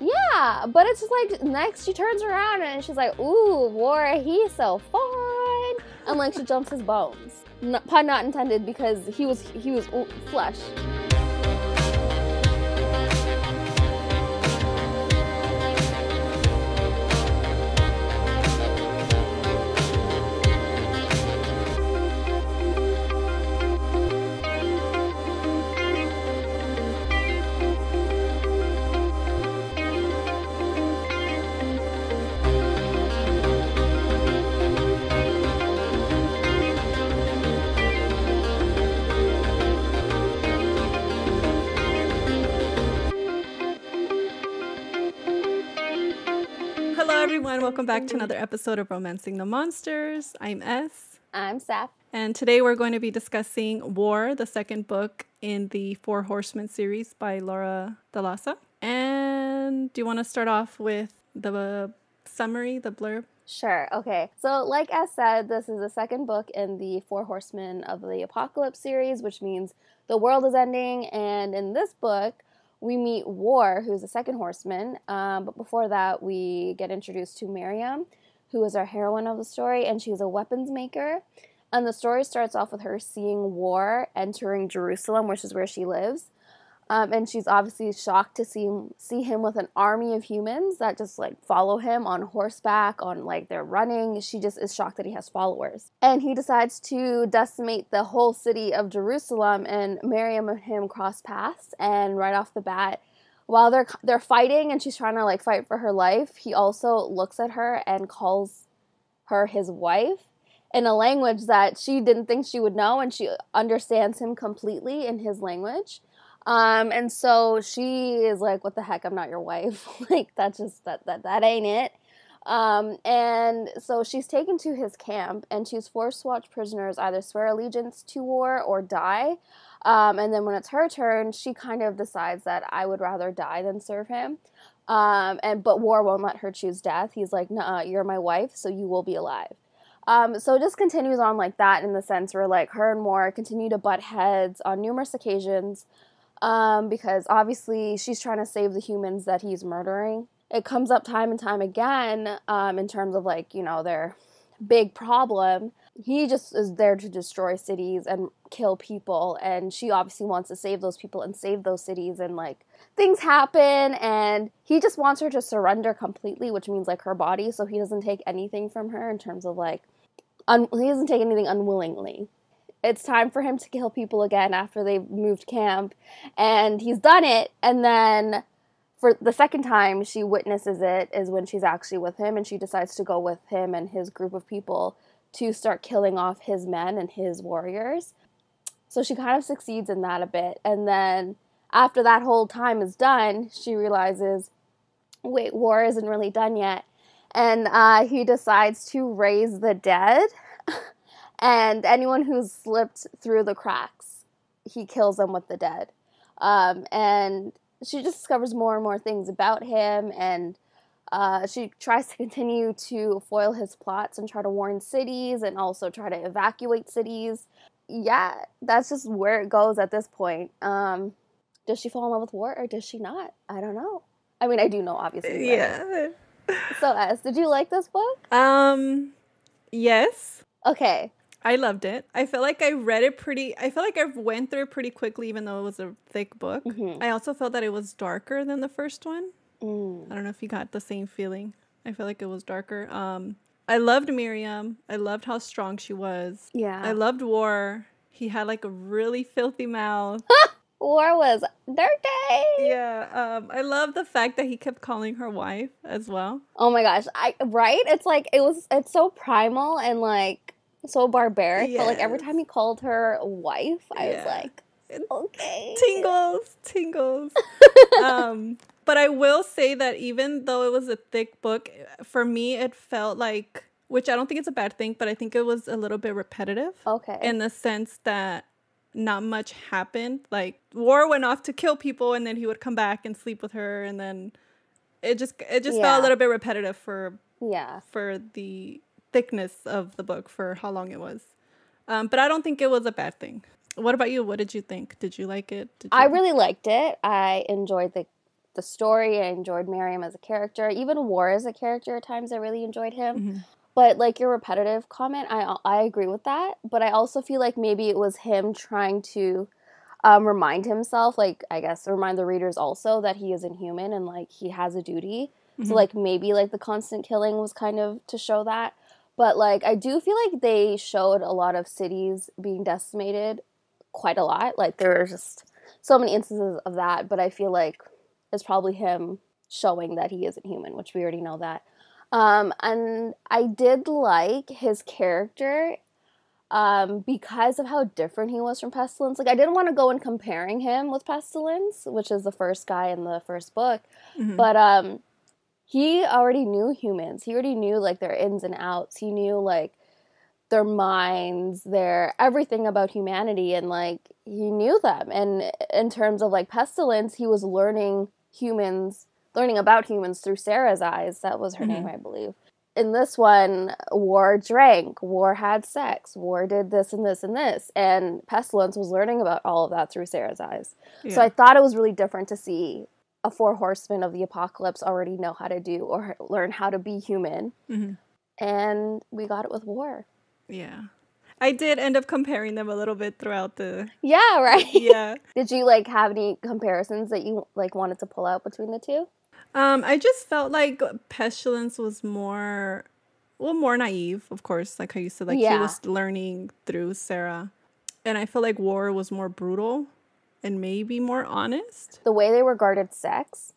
Yeah, but it's just like next she turns around and she's like, "Ooh, War, he's so fine," and like she jumps his bones. Pun not intended because he was he was flesh. Welcome back to another episode of Romancing the Monsters. I'm S. I'm Seff. And today we're going to be discussing War, the second book in the Four Horsemen series by Laura Thalassa. And do you want to start off with the summary, the blurb? Sure. Okay. So, like I said, this is the second book in the Four Horsemen of the Apocalypse series, which means the world is ending. And in this book, we meet War, who's the second horseman. Um, but before that, we get introduced to Miriam, who is our heroine of the story, and she's a weapons maker. And the story starts off with her seeing War entering Jerusalem, which is where she lives. Um, and she's obviously shocked to see see him with an army of humans that just like follow him on horseback, on like they're running. She just is shocked that he has followers. And he decides to decimate the whole city of Jerusalem. And Miriam and him cross paths, and right off the bat, while they're they're fighting and she's trying to like fight for her life, he also looks at her and calls her his wife in a language that she didn't think she would know, and she understands him completely in his language. Um, and so she is like, "What the heck? I'm not your wife. like that's just that that that ain't it." Um, and so she's taken to his camp, and she's forced to watch prisoners either swear allegiance to war or die. Um, and then when it's her turn, she kind of decides that I would rather die than serve him. Um, and but War won't let her choose death. He's like, "Nah, you're my wife, so you will be alive." Um, so it just continues on like that in the sense where like her and War continue to butt heads on numerous occasions um, because obviously she's trying to save the humans that he's murdering. It comes up time and time again um, in terms of like, you know, their big problem. He just is there to destroy cities and kill people, and she obviously wants to save those people and save those cities, and like things happen, and he just wants her to surrender completely, which means like her body, so he doesn't take anything from her in terms of like, un- he doesn't take anything unwillingly it's time for him to kill people again after they've moved camp. And he's done it. And then for the second time she witnesses it is when she's actually with him. And she decides to go with him and his group of people to start killing off his men and his warriors. So she kind of succeeds in that a bit. And then after that whole time is done she realizes wait war isn't really done yet. And uh, he decides to raise the dead and anyone who's slipped through the cracks, he kills them with the dead. Um, and she just discovers more and more things about him, and uh, she tries to continue to foil his plots and try to warn cities and also try to evacuate cities. Yeah, that's just where it goes at this point. Um, does she fall in love with war or does she not? I don't know. I mean, I do know, obviously. Yeah. So, S, did you like this book? Um, yes. Okay. I loved it. I felt like I read it pretty. I felt like I went through it pretty quickly, even though it was a thick book. Mhm. I also felt that it was darker than the first one. Mm. I don't know if you got the same feeling. I feel like it was darker. Um, I loved Miriam. I loved how strong she was. Yeah. I loved War. He had like a really filthy mouth. War was dirty. yeah. Um, I love the fact that he kept calling her wife as well. Oh my gosh, I right? It's like it was it's so primal and like so barbaric, but like every time he called her wife, I was like, okay. tingles, tingles. um, but I will say that even though it was a thick book, for me it felt like, which I don't think it's a bad thing, but I think it was a little bit repetitive Okay. in the sense that not much happened. Like War went off to kill people, and then he would come back and sleep with her, and then it just it just felt a little bit repetitive for yeah. for the thickness of the book for how long it was. Um, but I don't think it was a bad thing. What about you? What did you think? Did you like it? Did you... I really liked it. I enjoyed the the story. I enjoyed Miriam as a character. Even War as a character at times, I really enjoyed him. Mm-hmm. But like your repetitive comment, I I agree with that. But I also feel like maybe it was him trying to um, remind himself, like I guess remind the readers also that he is inhuman and like he has a duty. Mhm. So like maybe like the constant killing was kind of to show that. But like I do feel like they showed a lot of cities being decimated quite a lot. Like there were just so many instances of that, but I feel like it's probably him showing that he isn't human, which we already know that. Um, and I did like his character um, because of how different he was from Pestilence. Like I didn't want to go in comparing him with Pestilence, which is the first guy in the first book, Mhm. but um, he already knew humans. He already knew like their ins and outs. He knew like their minds, their everything about humanity, and like he knew them. And in terms of like Pestilence, he was learning humans, learning about humans through Sarah's eyes. That was her Mhm. name, I believe. In this one, War drank, War had sex, War did this and this and this, and Pestilence was learning about all of that through Sarah's eyes. So I thought it was really different to see a four horsemen of the apocalypse already know how to do or learn how to be human, Mhm. and we got it with War. yeah. I did end up comparing them a little bit throughout the Yeah, right. yeah. Did you like have any comparisons that you like wanted to pull out between the two? Um, I just felt like Pestilence was more, well, more naive, of course, like how you said, like he was learning through Sarah, and I feel like War was more brutal and maybe more honest. The way they regarded sex,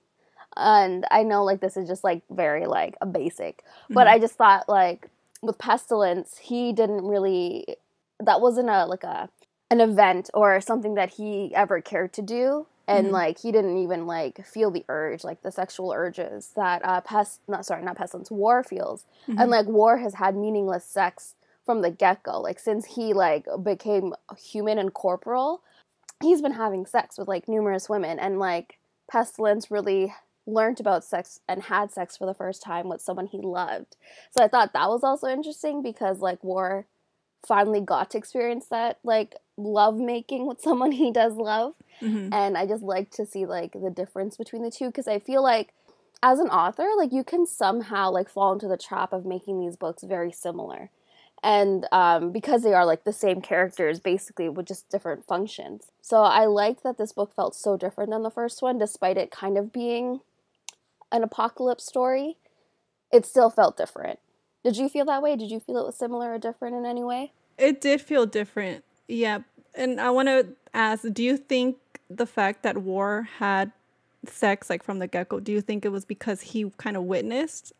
and I know like this is just like very like a basic, but Mhm. I just thought like with pestilence, he didn't really. That wasn't a like a an event or something that he ever cared to do. And Mhm. like he didn't even like feel the urge, like the sexual urges that uh pest not sorry, not pestilence, war feels. Mhm. and like war has had meaningless sex from the get-go like since he like became human and corporal he's been having sex with like numerous women and like pestilence really learned about sex and had sex for the first time with someone he loved. So i thought that was also interesting because like war finally got to experience that like love making with someone he does love. Mhm. and I just like to see like the difference between the two because I feel like as an author, like you can somehow like fall into the trap of making these books very similar, and um, because they are like the same characters basically with just different functions. So I liked that this book felt so different than the first one, despite it kind of being an apocalypse story. It still felt different. Did you feel that way? Did you feel it was similar or different in any way? It did feel different. Yeah. And I want to ask do you think the fact that War had sex like from the get go, do you think it was because he kind of witnessed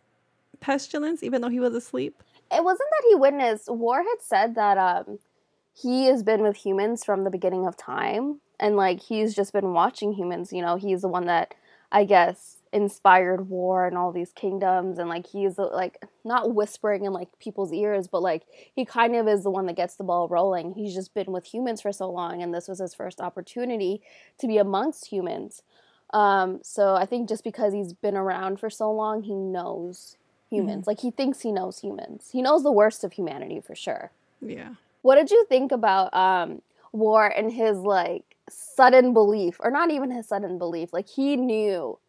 pestilence even though he was asleep? It wasn't that he witnessed. War had said that um he has been with humans from the beginning of time and like he's just been watching humans you know? He's the one that i guess inspired war and all these kingdoms and like he's like not whispering in like people's ears but like he kind of is the one that gets the ball rolling. He's just been with humans for so long and this was his first opportunity to be amongst humans. Um so i think just because he's been around for so long he knows humans. Like he thinks he knows humans. He knows the worst of humanity for sure. Yeah. what did you think about um war and his like sudden belief or not even his sudden belief like he knew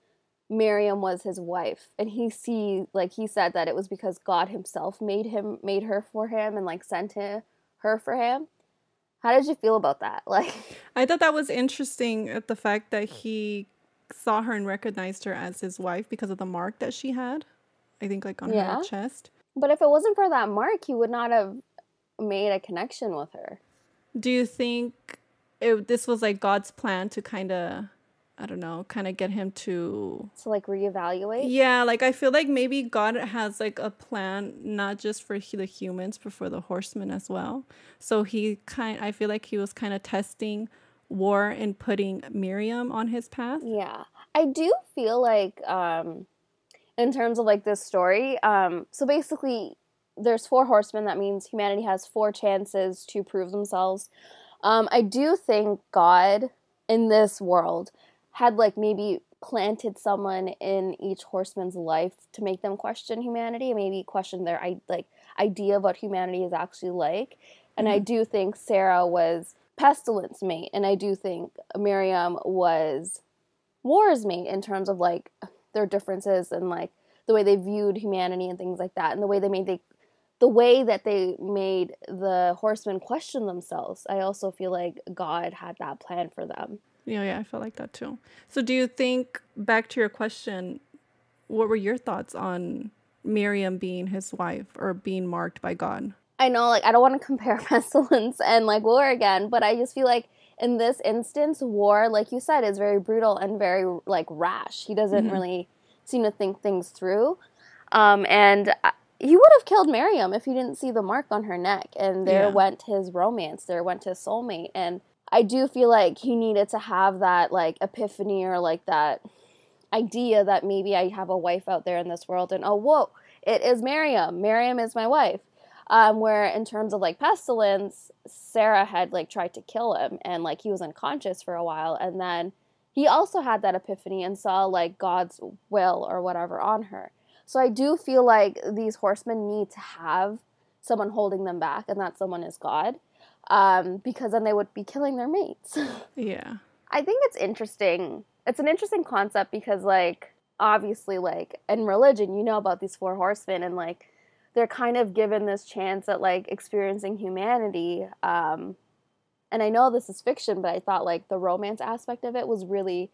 miriam was his wife and he see like he said that it was because god himself made him made her for him and like sent him, her for him? How did you feel about that? Like I thought that was interesting at the fact that he saw her and recognized her as his wife because of the mark that she had. I think like on Yeah. her chest. but if it wasn't for that mark he would not have made a connection with her Do you think it, this was like God's plan to kind of I don't know, kind of get him to to like reevaluate Yeah, like I feel like maybe God has like a plan not just for the humans but for the horsemen as well. So he kind I feel like he was kind of testing war and putting Miriam on his path. Yeah. I do feel like um in terms of like this story, um so basically there's four horsemen that means humanity has four chances to prove themselves. Um I do think God in this world had like maybe planted someone in each horseman's life to make them question humanity maybe question their like idea of what humanity is actually like. And I do think Sarah was pestilence mate and I do think Miriam was war's mate in terms of like their differences and like the way they viewed humanity and things like that and the way they made they the way that they made the horsemen question themselves i also feel like god had that plan for them. Yeah yeah i felt like that too. So do you think back to your question what were your thoughts on miriam being his wife or being marked by god? I know like i don't want to compare pestilence and like war again but i just feel like in this instance war like you said is very brutal and very like rash he doesn't mm-hmm. really seem to think things through um, and he would have killed Miriam if he didn't see the mark on her neck. And there yeah. went his romance. There went his soulmate. And I do feel like he needed to have that like epiphany or like that idea that maybe I have a wife out there in this world and oh whoa, it is Miriam. Miriam is my wife. Um, where in terms of like pestilence, Sarah had like tried to kill him and like he was unconscious for a while and then he also had that epiphany and saw like God's will or whatever on her. So I do feel like these horsemen need to have someone holding them back, and that someone is God, um, because then they would be killing their mates. yeah. I think it's interesting. It's an interesting concept because, like, obviously, like, in religion, you know about these four horsemen, and, like, they're kind of given this chance at, like, experiencing humanity. Um, and I know this is fiction, but I thought, like, the romance aspect of it was really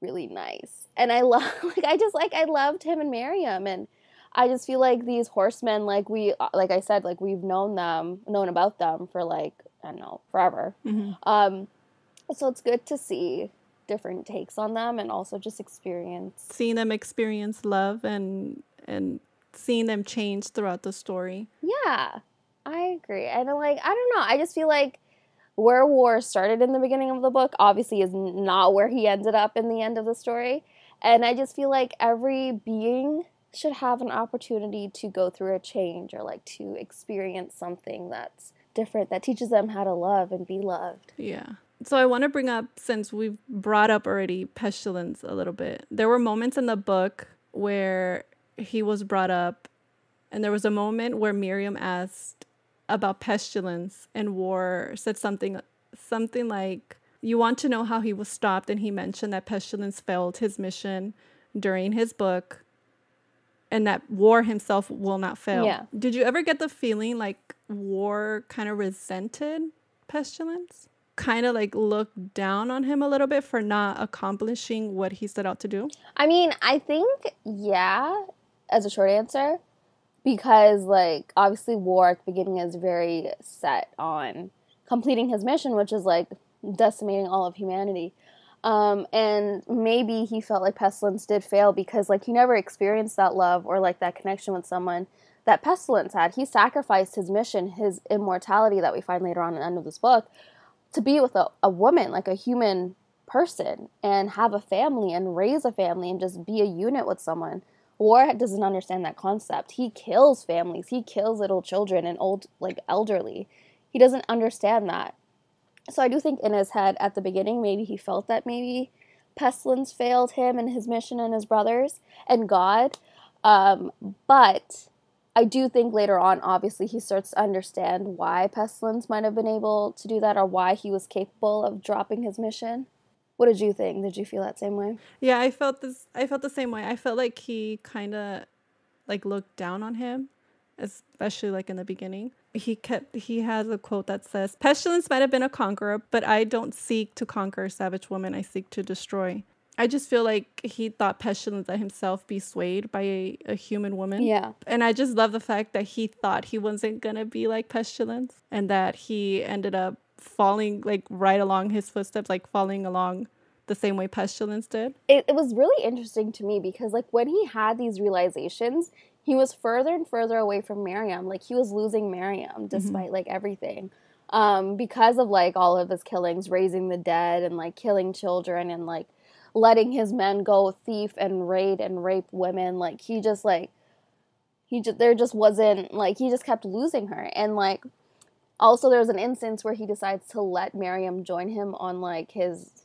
really nice. And I love like I just like I loved him and Miriam and I just feel like these horsemen like we uh, like I said like we've known them, known about them for like I don't know, forever. Mm-hmm. Um so it's good to see different takes on them and also just experience seeing them experience love and and seeing them change throughout the story. Yeah. I agree. And like I don't know, I just feel like where war started in the beginning of the book obviously is not where he ended up in the end of the story. And I just feel like every being should have an opportunity to go through a change or like to experience something that's different that teaches them how to love and be loved. Yeah. So I want to bring up since we've brought up already pestilence a little bit. There were moments in the book where he was brought up and there was a moment where Miriam asked about pestilence and war said something something like you want to know how he was stopped and he mentioned that pestilence failed his mission during his book and that war himself will not fail. Yeah. Did you ever get the feeling like war kind of resented pestilence? Kind of like looked down on him a little bit for not accomplishing what he set out to do? I mean, I think yeah, as a short answer because like obviously war at the beginning is very set on completing his mission which is like decimating all of humanity. Um, and maybe he felt like pestilence did fail because like he never experienced that love or like that connection with someone that pestilence had. He sacrificed his mission his immortality that we find later on at the end of this book to be with a, a woman like a human person and have a family and raise a family and just be a unit with someone War doesn't understand that concept. He kills families. He kills little children and old, like elderly. He doesn't understand that. So I do think in his head at the beginning, maybe he felt that maybe pestilence failed him and his mission and his brothers and God. Um, but I do think later on, obviously, he starts to understand why pestilence might have been able to do that or why he was capable of dropping his mission. What did you think? Did you feel that same way? Yeah, I felt this. I felt the same way. I felt like he kind of like looked down on him, especially like in the beginning. He kept. He has a quote that says, "Pestilence might have been a conqueror, but I don't seek to conquer savage woman. I seek to destroy." I just feel like he thought Pestilence let himself be swayed by a, a, human woman. Yeah. And I just love the fact that he thought he wasn't going to be like Pestilence and that he ended up falling like right along his footsteps, like falling along the same way Pestilence did? It, it was really interesting to me because like when he had these realizations, he was further and further away from Miriam. Like he was losing Miriam mm-hmm. despite mm-hmm. like everything. Um, because of like all of his killings, raising the dead and like killing children and like letting his men go thief and raid and rape women. Like he just like he just there just wasn't like he just kept losing her and like also, there's an instance where he decides to let Miriam join him on like his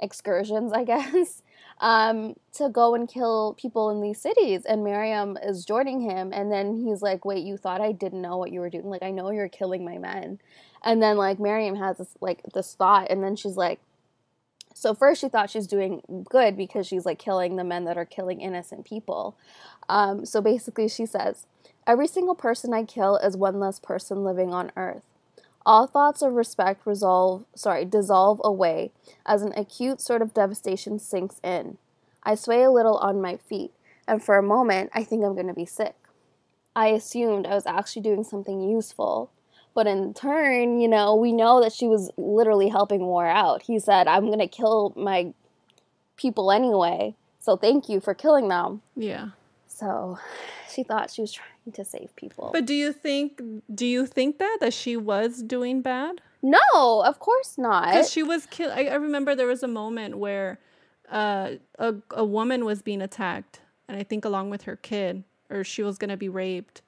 excursions, I guess, um, to go and kill people in these cities. And Miriam is joining him, and then he's like, "Wait, you thought I didn't know what you were doing? Like, I know you're killing my men." And then like Miriam has this like this thought, and then she's like, So first she thought she's doing good because she's like killing the men that are killing innocent people. Um, so basically she says, every single person I kill is one less person living on earth. All thoughts of respect resolve, sorry, dissolve away as an acute sort of devastation sinks in. I sway a little on my feet, and for a moment I think I'm going to be sick. I assumed I was actually doing something useful, but in turn, you know, we know that she was literally helping War out. He said, I'm going to kill my people anyway, so thank you for killing them. Yeah. So she thought she was trying to save people. But do you think do you think that that she was doing bad? No, of course not. Because she was killed. I, I remember there was a moment where uh, a a woman was being attacked, and I think along with her kid, or she was gonna be raped,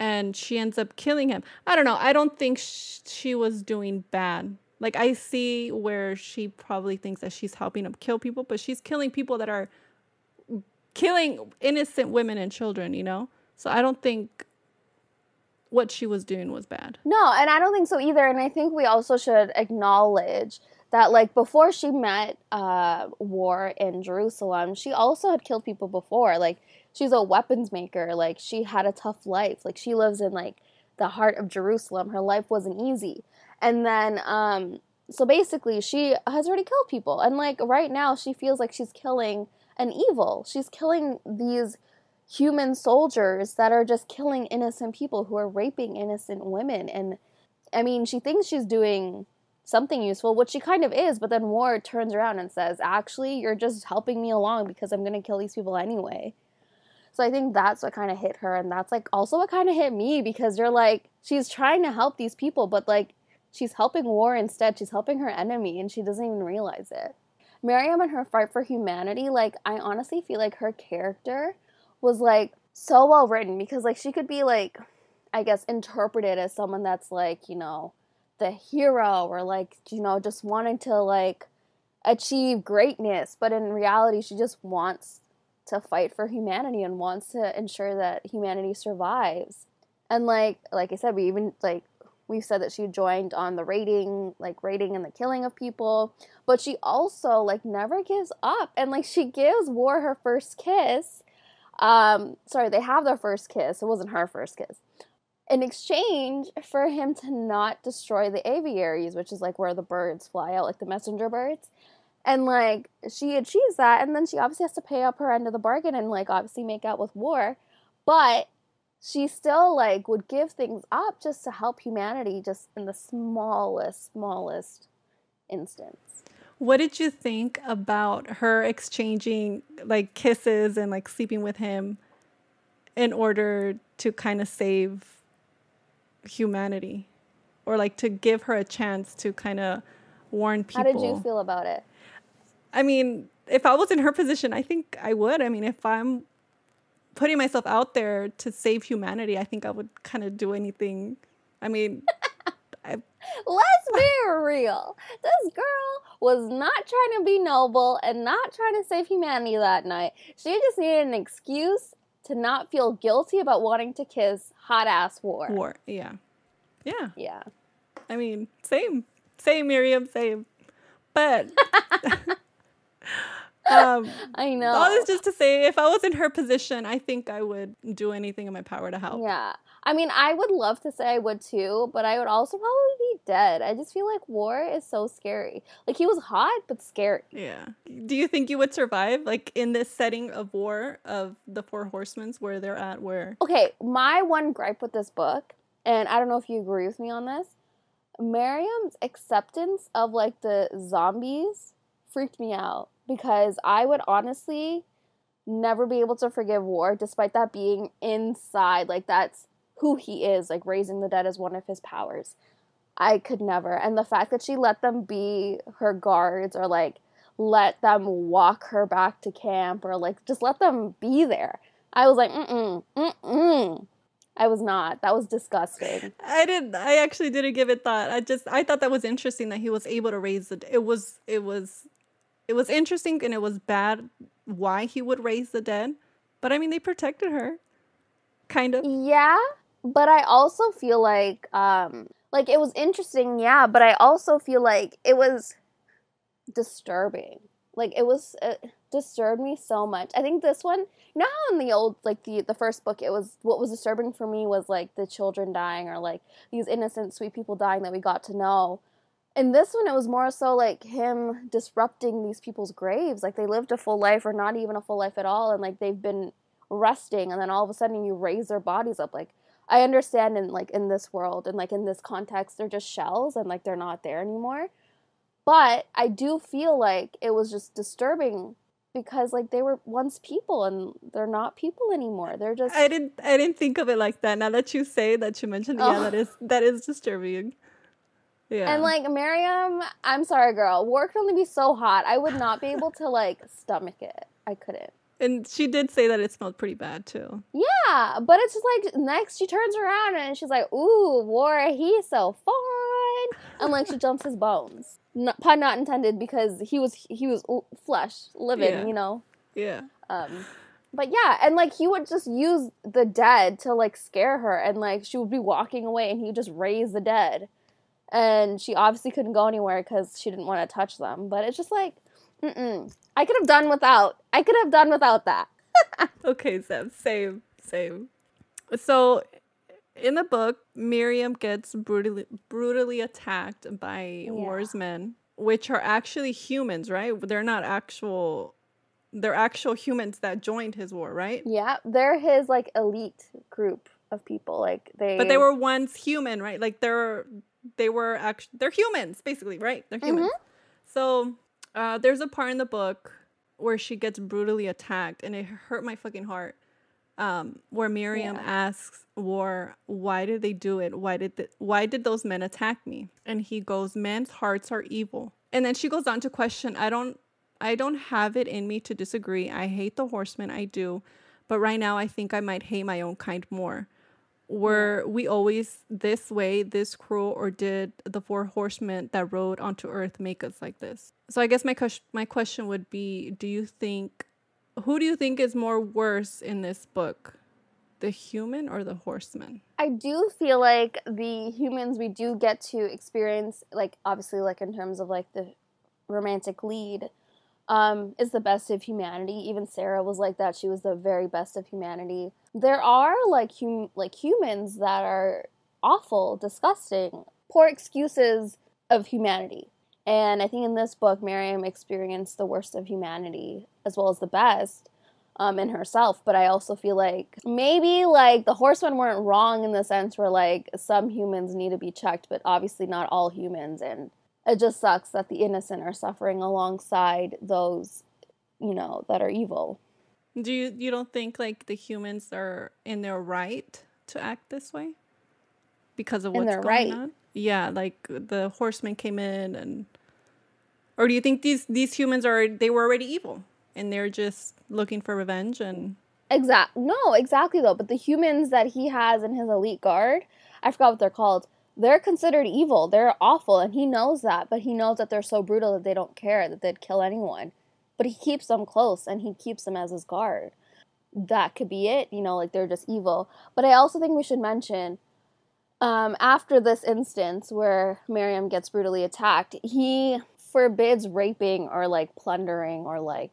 and she ends up killing him. I don't know. I don't think sh- she was doing bad. Like I see where she probably thinks that she's helping to kill people, but she's killing people that are killing innocent women and children. You know. So I don't think what she was doing was bad. No, and I don't think so either. And I think we also should acknowledge that, like, before she met uh, War in Jerusalem, she also had killed people before. Like, she's a weapons maker. Like, she had a tough life. Like, she lives in, like, the heart of Jerusalem. Her life wasn't easy. And then, um, so basically, she has already killed people. And, like, right now, she feels like she's killing an evil. She's killing these human soldiers that are just killing innocent people who are raping innocent women. And I mean, she thinks she's doing something useful, which she kind of is, but then War turns around and says, Actually, you're just helping me along because I'm going to kill these people anyway. So I think that's what kind of hit her. And that's like also what kind of hit me because you're like, she's trying to help these people, but like she's helping War instead. She's helping her enemy and she doesn't even realize it. Miriam and her fight for humanity, like, I honestly feel like her character was like so well written because like she could be like I guess interpreted as someone that's like, you know, the hero or like, you know, just wanting to like achieve greatness, but in reality she just wants to fight for humanity and wants to ensure that humanity survives. And like like I said, we even like we've said that she joined on the raiding, like raiding and the killing of people, but she also like never gives up and like she gives War her first kiss um, sorry, they have their first kiss. It wasn't her first kiss. In exchange for him to not destroy the aviaries, which is like where the birds fly out, like the messenger birds. And like she achieves that, and then she obviously has to pay up her end of the bargain and like obviously make out with war. But she still like would give things up just to help humanity just in the smallest, smallest instance. What did you think about her exchanging like kisses and like sleeping with him in order to kind of save humanity or like to give her a chance to kind of warn people? How did you feel about it? I mean, if I was in her position, I think I would. I mean, if I'm putting myself out there to save humanity, I think I would kind of do anything. I mean, I, let's be real. This girl was not trying to be noble and not trying to save humanity that night. She just needed an excuse to not feel guilty about wanting to kiss hot ass war. War, yeah. Yeah. Yeah. I mean, same. Same, Miriam, same. But um, I know. All this just to say, if I was in her position, I think I would do anything in my power to help. Yeah. I mean, I would love to say I would too, but I would also probably be dead. I just feel like war is so scary. Like he was hot, but scary. Yeah. Do you think you would survive, like in this setting of war of the Four Horsemen, where they're at? Where? Okay, my one gripe with this book, and I don't know if you agree with me on this, Miriam's acceptance of like the zombies freaked me out because I would honestly never be able to forgive war, despite that being inside. Like that's who he is, like raising the dead is one of his powers. I could never. And the fact that she let them be her guards or like let them walk her back to camp or like just let them be there. I was like, mm mm, mm mm. I was not. That was disgusting. I didn't. I actually didn't give it thought. I just I thought that was interesting that he was able to raise the. It was it was, it was interesting and it was bad why he would raise the dead, but I mean they protected her, kind of. Yeah, but I also feel like um like it was interesting, yeah, but I also feel like it was disturbing. Like it was it disturbed me so much. I think this one, you know how in the old like the the first book it was what was disturbing for me was like the children dying or like these innocent sweet people dying that we got to know. In this one it was more so like him disrupting these people's graves. Like they lived a full life or not even a full life at all and like they've been resting and then all of a sudden you raise their bodies up like I understand in like in this world and like in this context they're just shells and like they're not there anymore. But I do feel like it was just disturbing because like they were once people and they're not people anymore. They're just I didn't I didn't think of it like that. Now that you say that you mentioned oh. yeah, that is that is disturbing. Yeah. And like Miriam, I'm sorry girl, war can only be so hot. I would not be able to like stomach it. I couldn't. And she did say that it smelled pretty bad too. Yeah, but it's just like next she turns around and she's like, "Ooh, War, he's so fun," and like she jumps his bones. Not, pun not intended because he was he was flesh, living, yeah. you know. Yeah. Um, but yeah, and like he would just use the dead to like scare her, and like she would be walking away, and he would just raise the dead, and she obviously couldn't go anywhere because she didn't want to touch them. But it's just like Mm-mm. I could have done without. I could have done without that. okay, Sam. Same. Same. So, in the book, Miriam gets brutally brutally attacked by yeah. War's men, which are actually humans, right? They're not actual. They're actual humans that joined his war, right? Yeah, they're his like elite group of people. Like they. But they were once human, right? Like they're they were actually they're humans, basically, right? They're humans. Mm-hmm. So uh, there's a part in the book where she gets brutally attacked, and it hurt my fucking heart. Um, where Miriam yeah. asks War, "Why did they do it? Why did the, why did those men attack me?" And he goes, "Men's hearts are evil." And then she goes on to question, "I don't, I don't have it in me to disagree. I hate the horsemen, I do, but right now I think I might hate my own kind more." Were we always this way, this cruel, or did the four horsemen that rode onto earth make us like this? So I guess my question my question would be, do you think who do you think is more worse in this book? The human or the horseman? I do feel like the humans we do get to experience like obviously like in terms of like the romantic lead um, is the best of humanity. Even Sarah was like that. She was the very best of humanity. There are like hum- like humans that are awful, disgusting, poor excuses of humanity. And I think in this book, Miriam experienced the worst of humanity as well as the best um, in herself. But I also feel like maybe like the horsemen weren't wrong in the sense where like some humans need to be checked, but obviously not all humans. And it just sucks that the innocent are suffering alongside those, you know, that are evil. Do you you don't think like the humans are in their right to act this way because of what's going right. on? Yeah, like the horsemen came in and or do you think these these humans are they were already evil and they're just looking for revenge and Exact. No, exactly though. But the humans that he has in his elite guard, I forgot what they're called they're considered evil. They're awful, and he knows that, but he knows that they're so brutal that they don't care, that they'd kill anyone. But he keeps them close and he keeps them as his guard. That could be it, you know, like they're just evil. But I also think we should mention um, after this instance where Miriam gets brutally attacked, he forbids raping or like plundering or like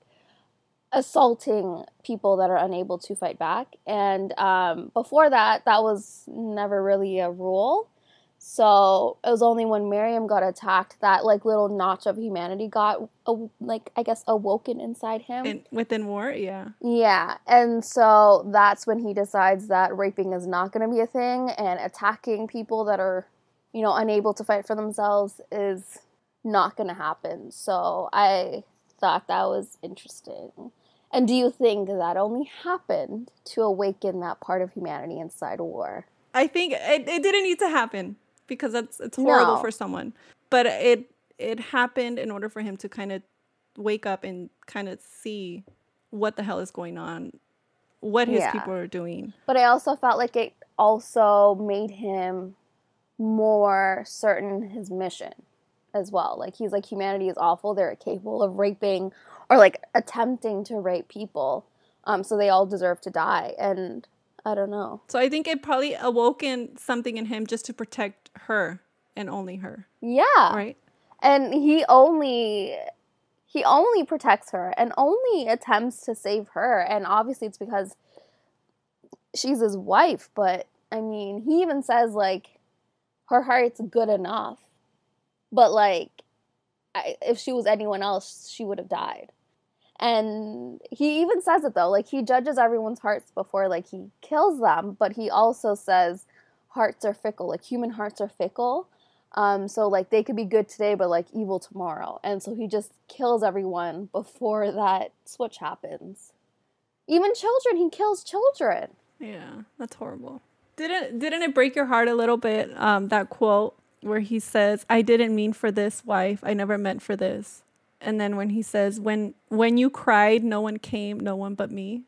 assaulting people that are unable to fight back. And um, before that, that was never really a rule. So it was only when Miriam got attacked that like little notch of humanity got like I guess awoken inside him. In, within war, yeah. Yeah, and so that's when he decides that raping is not going to be a thing, and attacking people that are, you know, unable to fight for themselves is not going to happen. So I thought that was interesting. And do you think that only happened to awaken that part of humanity inside war? I think it, it didn't need to happen because that's it's horrible no. for someone. But it it happened in order for him to kind of wake up and kind of see what the hell is going on, what his yeah. people are doing. But I also felt like it also made him more certain his mission as well. Like he's like humanity is awful. They're capable of raping or like attempting to rape people. Um, so they all deserve to die. And I don't know. So I think it probably awoken something in him just to protect her and only her. Yeah. Right. And he only he only protects her and only attempts to save her. And obviously, it's because she's his wife. But I mean, he even says, like, her heart's good enough. But, like, I, if she was anyone else, she would have died. And he even says it though, like he judges everyone's hearts before like he kills them, but he also says hearts are fickle, like human hearts are fickle. Um, so like they could be good today, but like evil tomorrow. And so he just kills everyone before that switch happens. Even children, he kills children. Yeah, that's horrible. Didn't didn't it break your heart a little bit? Um, that quote where he says, "I didn't mean for this, wife. I never meant for this." And then when he says, "When when you cried, no one came, no one but me."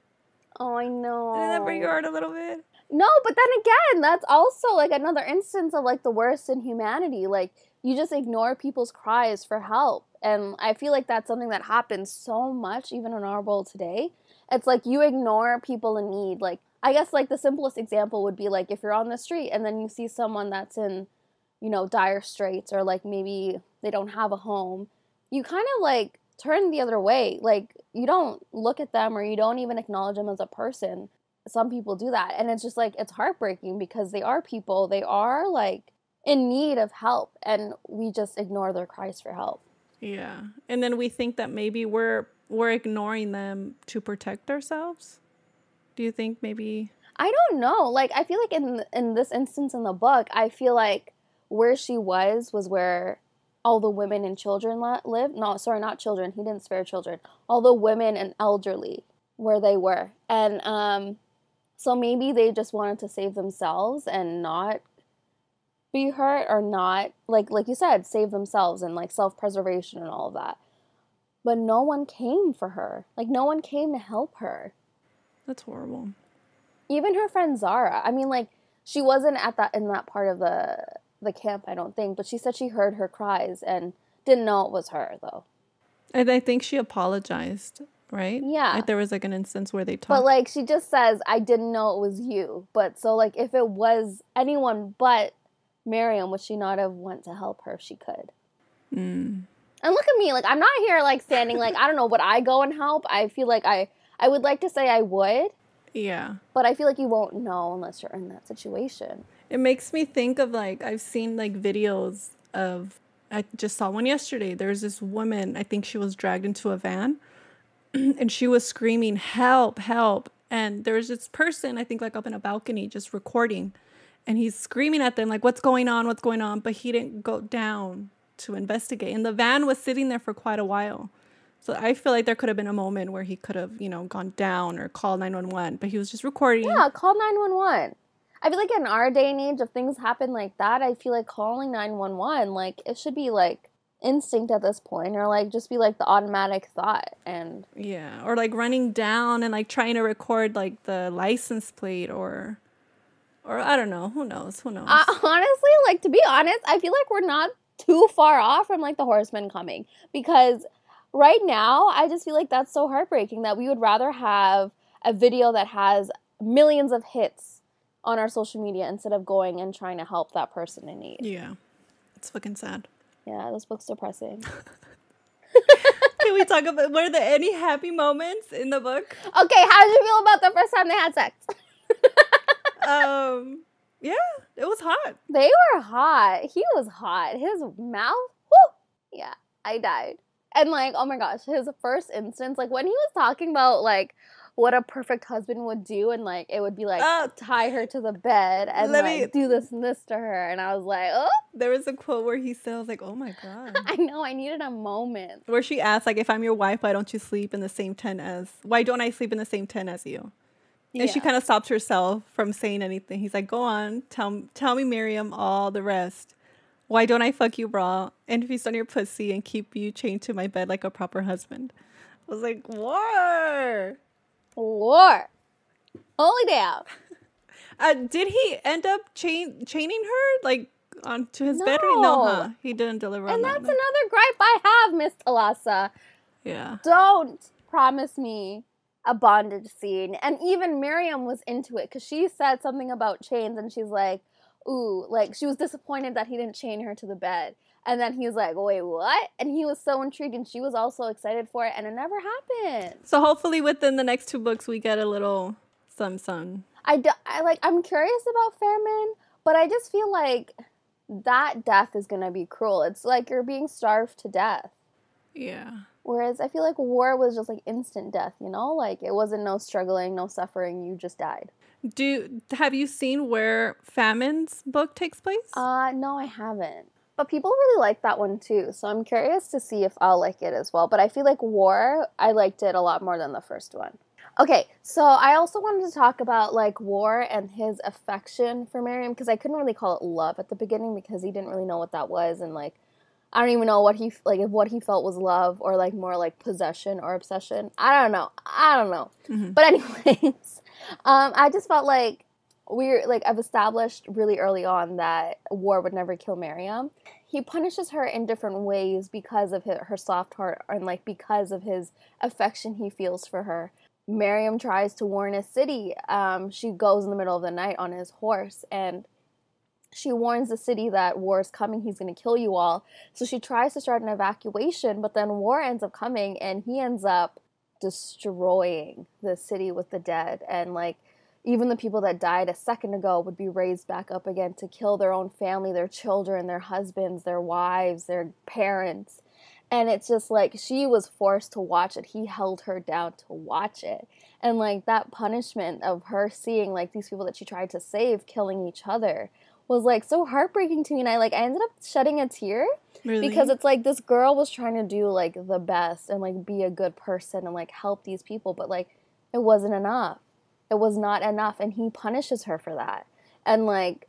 Oh, I know. Didn't that break your heart a little bit? No, but then again, that's also like another instance of like the worst in humanity. Like you just ignore people's cries for help. And I feel like that's something that happens so much even in our world today. It's like you ignore people in need. Like I guess like the simplest example would be like if you're on the street and then you see someone that's in, you know, dire straits or like maybe they don't have a home, you kind of like turn the other way. Like you don't look at them or you don't even acknowledge them as a person some people do that and it's just like it's heartbreaking because they are people they are like in need of help and we just ignore their cries for help. Yeah. And then we think that maybe we're we're ignoring them to protect ourselves. Do you think maybe? I don't know. Like i feel like in in this instance in the book i feel like where she was was where all the women and children live no sorry not children. He didn't spare children. All the women and elderly where they were. And um so maybe they just wanted to save themselves and not be hurt or not like like you said, save themselves and like self-preservation and all of that. But no one came for her. Like no one came to help her. That's horrible. Even her friend Zara. I mean like she wasn't at that in that part of the the camp, I don't think, but she said she heard her cries and didn't know it was her though. And I think she apologized right? Yeah. Like there was like an instance where they talked. But like she just says, I didn't know it was you. But so like if it was anyone but Miriam, would she not have went to help her if she could? Mm. And look at me, like I'm not here like standing like I don't know, would I go and help? I feel like I I would like to say I would. Yeah. But I feel like you won't know unless you're in that situation. It makes me think of like I've seen like videos of I just saw one yesterday. There's this woman, I think she was dragged into a van and she was screaming, Help, help. And there was this person, I think, like up in a balcony just recording. And he's screaming at them, like, What's going on? What's going on? But he didn't go down to investigate. And the van was sitting there for quite a while. So I feel like there could have been a moment where he could have, you know, gone down or called 911, but he was just recording. Yeah, call 911. I feel like in our day and age, if things happen like that, I feel like calling 911, like, it should be like instinct at this point or like just be like the automatic thought and yeah or like running down and like trying to record like the license plate or or i don't know who knows who knows? Uh, honestly like to be honest i feel like we're not too far off from like the horsemen coming because right now i just feel like that's so heartbreaking that we would rather have a video that has millions of hits on our social media instead of going and trying to help that person in need. Yeah it's fucking sad yeah, this book's depressing. Can we talk about were there any happy moments in the book? Okay, how did you feel about the first time they had sex? um, yeah, it was hot. They were hot. He was hot. His mouth, yeah, I died. And like, oh my gosh, his first instance, like when he was talking about like what a perfect husband would do, and like it would be like uh, tie her to the bed and like me... do this and this to her, and I was like, oh. There was a quote where he said, "I was like, oh my god." I know. I needed a moment where she asked, like, if I'm your wife, why don't you sleep in the same tent as? Why don't I sleep in the same tent as you? And yeah. she kind of stopped herself from saying anything. He's like, "Go on, tell tell me, Miriam, all the rest. Why don't I fuck you raw and feast on your pussy and keep you chained to my bed like a proper husband?" I was like, "War." War. Holy damn. Uh, did he end up chain chaining her like onto his no. bed? No, huh? He didn't deliver. And that's that, another gripe I have, Miss Thalassa. Yeah. Don't promise me a bondage scene. And even Miriam was into it because she said something about chains, and she's like, "Ooh, like she was disappointed that he didn't chain her to the bed." And then he was like, wait, what? And he was so intrigued, and she was also excited for it, and it never happened. So hopefully, within the next two books, we get a little some some. I, do, I like. I'm curious about famine, but I just feel like that death is gonna be cruel. It's like you're being starved to death. Yeah. Whereas I feel like war was just like instant death, you know? Like it wasn't no struggling, no suffering, you just died. Do have you seen where Famine's book takes place? Uh no, I haven't. But people really like that one too. So I'm curious to see if I'll like it as well. But I feel like War, I liked it a lot more than the first one. Okay, so I also wanted to talk about like War and his affection for Miriam because I couldn't really call it love at the beginning because he didn't really know what that was and like I don't even know what he like if what he felt was love or like more like possession or obsession. I don't know. I don't know. Mm-hmm. But anyways, um, I just felt like we're like I've established really early on that War would never kill Miriam. He punishes her in different ways because of his, her soft heart and like because of his affection he feels for her. Miriam tries to warn a city. Um, she goes in the middle of the night on his horse and she warns the city that war is coming, he's going to kill you all. So she tries to start an evacuation, but then war ends up coming and he ends up destroying the city with the dead. And like, even the people that died a second ago would be raised back up again to kill their own family, their children, their husbands, their wives, their parents. And it's just like she was forced to watch it. He held her down to watch it. And like that punishment of her seeing like these people that she tried to save killing each other was like so heartbreaking to me and I like I ended up shedding a tear really? because it's like this girl was trying to do like the best and like be a good person and like help these people but like it wasn't enough. It was not enough and he punishes her for that. And like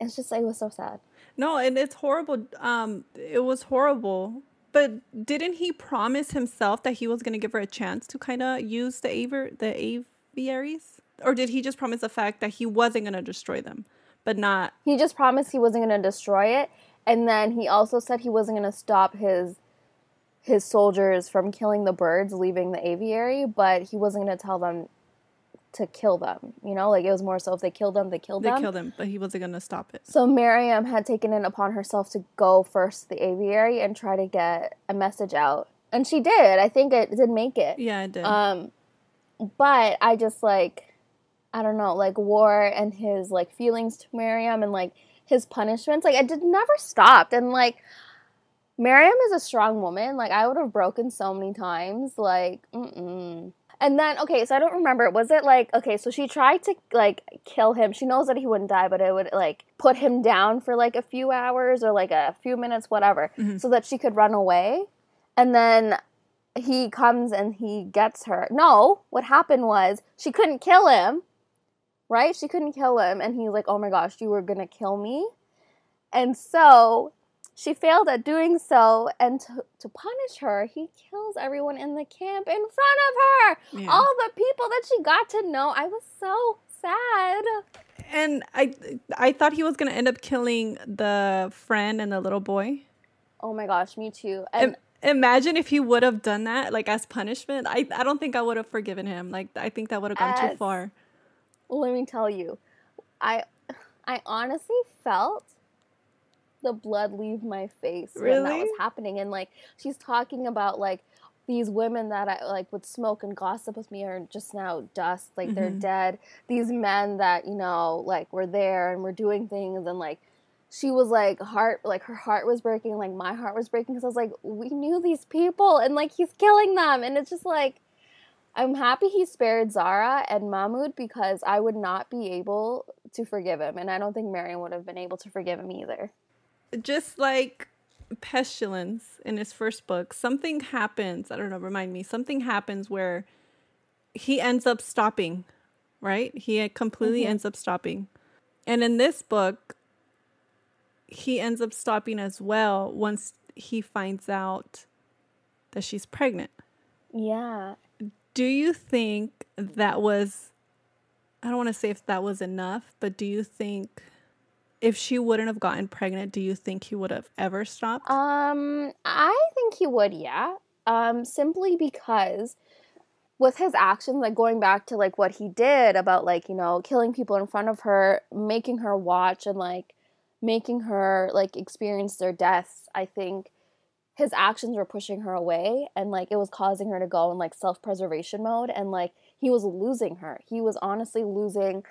it's just it was so sad. No, and it's horrible. Um it was horrible. But didn't he promise himself that he was going to give her a chance to kind of use the aver the aviaries? Or did he just promise the fact that he wasn't going to destroy them? but not. He just promised he wasn't going to destroy it, and then he also said he wasn't going to stop his his soldiers from killing the birds leaving the aviary, but he wasn't going to tell them to kill them. You know, like it was more so if they killed them, they killed they them. They killed them, but he wasn't going to stop it. So Miriam had taken it upon herself to go first to the aviary and try to get a message out. And she did. I think it did make it. Yeah, it did. Um but I just like I don't know, like war and his like feelings to Miriam and like his punishments. Like it did never stopped. And like Miriam is a strong woman. Like I would have broken so many times. Like, mm-mm. And then okay, so I don't remember. Was it like okay? So she tried to like kill him. She knows that he wouldn't die, but it would like put him down for like a few hours or like a few minutes, whatever, mm-hmm. so that she could run away. And then he comes and he gets her. No, what happened was she couldn't kill him right? She couldn't kill him. And he's like, oh my gosh, you were going to kill me. And so she failed at doing so. And to, to punish her, he kills everyone in the camp in front of her. Yeah. All the people that she got to know. I was so sad. And I, I thought he was going to end up killing the friend and the little boy. Oh my gosh, me too. And imagine if he would have done that like as punishment i i don't think i would have forgiven him like i think that would have gone as, too far let me tell you, I I honestly felt the blood leave my face really? when that was happening and like she's talking about like these women that I like would smoke and gossip with me are just now dust, like mm-hmm. they're dead. These men that, you know, like were there and were doing things and like she was like heart like her heart was breaking, like my heart was breaking because I was like, we knew these people and like he's killing them and it's just like I'm happy he spared Zara and Mahmoud because I would not be able to forgive him, and I don't think Miriam would have been able to forgive him either. Just like Pestilence in his first book, something happens. I don't know, remind me. Something happens where he ends up stopping, right? He completely mm-hmm. ends up stopping. And in this book, he ends up stopping as well once he finds out that she's pregnant. Yeah do you think that was I don't want to say if that was enough, but do you think if she wouldn't have gotten pregnant, do you think he would have ever stopped? Um, I think he would, yeah. Um, simply because with his actions, like going back to like what he did about like, you know, killing people in front of her, making her watch and like making her like experience their deaths, I think his actions were pushing her away and like it was causing her to go in like self-preservation mode and like he was losing her. He was honestly losing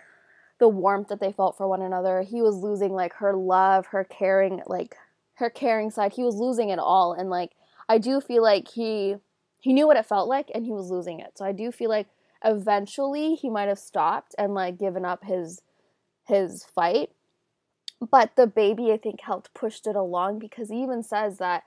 the warmth that they felt for one another. He was losing like her love, her caring, like her caring side. He was losing it all and like I do feel like he he knew what it felt like and he was losing it. So I do feel like eventually he might have stopped and like given up his his fight. But the baby I think helped pushed it along because he even says that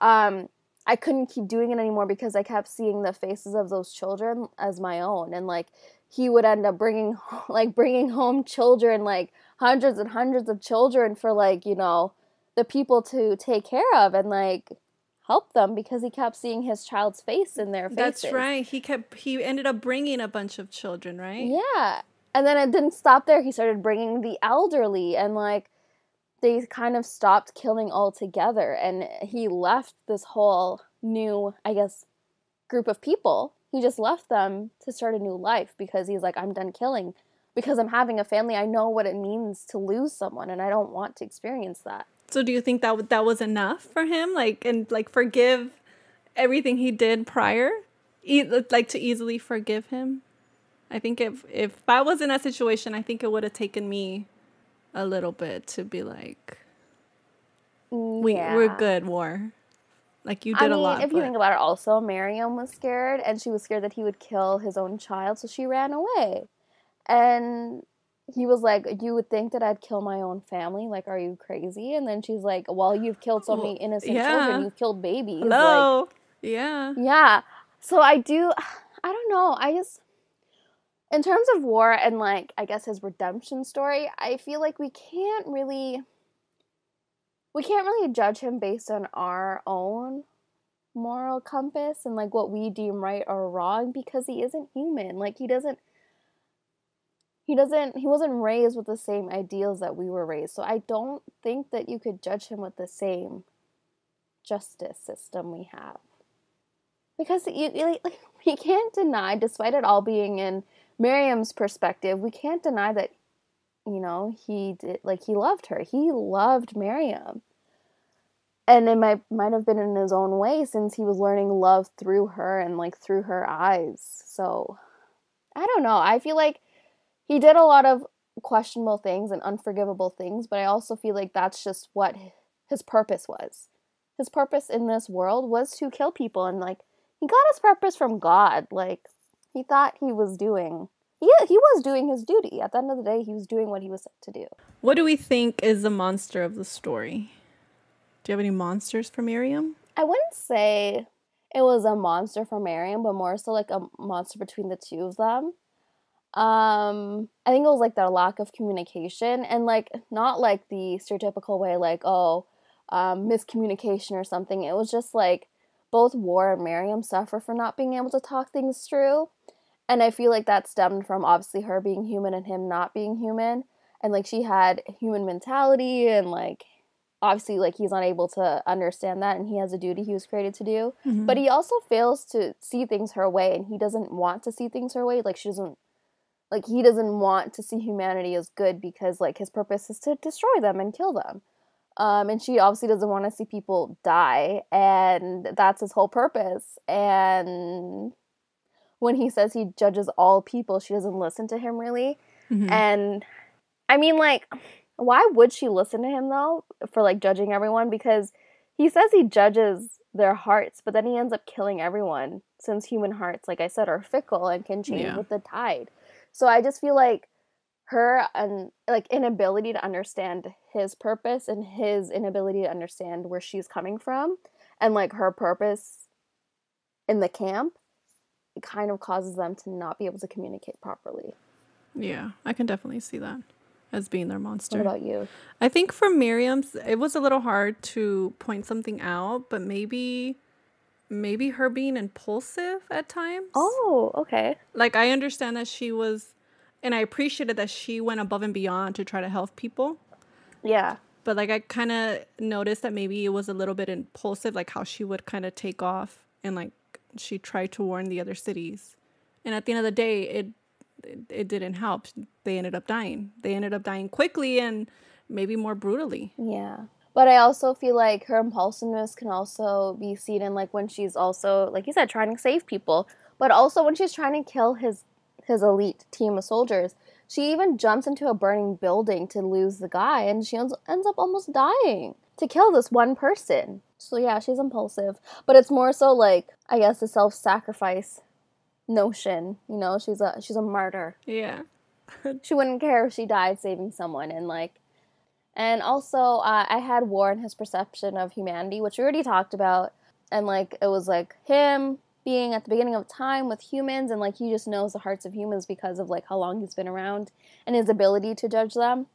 um I couldn't keep doing it anymore because I kept seeing the faces of those children as my own and like he would end up bringing like bringing home children like hundreds and hundreds of children for like you know the people to take care of and like help them because he kept seeing his child's face in their faces. That's right. He kept he ended up bringing a bunch of children, right? Yeah. And then it didn't stop there. He started bringing the elderly and like they kind of stopped killing altogether and he left this whole new, I guess, group of people. He just left them to start a new life because he's like I'm done killing because I'm having a family. I know what it means to lose someone and I don't want to experience that. So do you think that that was enough for him, like and like forgive everything he did prior, e- like to easily forgive him? I think if if I was in that situation, I think it would have taken me a little bit to be like, we Yeah. we're good, war. Like you I did mean, a lot. if you think about it, also Miriam was scared, and she was scared that he would kill his own child, so she ran away. And he was like, "You would think that I'd kill my own family? Like, are you crazy?" And then she's like, "Well, you've killed so many innocent yeah. children. You've killed babies." Like, yeah. yeah. So I do. I don't know. I just. In terms of war and like I guess his redemption story, I feel like we can't really we can't really judge him based on our own moral compass and like what we deem right or wrong because he isn't human. Like he doesn't he doesn't he wasn't raised with the same ideals that we were raised. So I don't think that you could judge him with the same justice system we have. Because you, like, we can't deny despite it all being in Miriam's perspective, we can't deny that you know, he did like he loved her. He loved Miriam. And it might might have been in his own way since he was learning love through her and like through her eyes. So I don't know. I feel like he did a lot of questionable things and unforgivable things, but I also feel like that's just what his purpose was. His purpose in this world was to kill people and like he got his purpose from God. Like he thought he was doing he, he was doing his duty. At the end of the day, he was doing what he was set to do. What do we think is the monster of the story? Do you have any monsters for Miriam? I wouldn't say it was a monster for Miriam, but more so like a monster between the two of them. Um, I think it was like their lack of communication and like not like the stereotypical way, like oh, um, miscommunication or something. It was just like both War and Miriam suffer for not being able to talk things through, and I feel like that stemmed from obviously her being human and him not being human, and like she had human mentality and like obviously like he's unable to understand that and he has a duty he was created to do. But he also fails to see things her way and he doesn't want to see things her way. Like she doesn't like he doesn't want to see humanity as good because like his purpose is to destroy them and kill them. Um, and she obviously doesn't want to see people die and that's his whole purpose. And when he says he judges all people she doesn't listen to him really Mhm. and I mean, like, why would she listen to him though for like judging everyone? Because he says he judges their hearts, but then he ends up killing everyone since human hearts, like I said, are fickle and can change Yeah. with the tide. So I just feel like her and like inability to understand his purpose and his inability to understand where she's coming from and like her purpose in the camp it kind of causes them to not be able to communicate properly. Yeah, I can definitely see that as being their monster. What about you? I think for Miriam's, it was a little hard to point something out, but maybe, maybe her being impulsive at times. Oh, okay. Like I understand that she was, and I appreciated that she went above and beyond to try to help people. Yeah. But like I kind of noticed that maybe it was a little bit impulsive, like how she would kind of take off and like she tried to warn the other cities, and at the end of the day, it it, didn't help. They ended up dying. They ended up dying quickly, and maybe more brutally. Yeah. But I also feel like her impulsiveness can also be seen in like when she's also, like you said, trying to save people, but also when she's trying to kill his his elite team of soldiers. She even jumps into a burning building to lose the guy, and she ends up almost dying to kill this one person. So yeah, she's impulsive, but it's more so like I guess a self-sacrifice notion. You know, she's a she's a martyr. Yeah. she wouldn't care if she died saving someone, and like and also, uh, I had War his perception of humanity, which we already talked about. And like, it was like him being at the beginning of time with humans, and like, he just knows the hearts of humans because of like how long he's been around and his ability to judge them.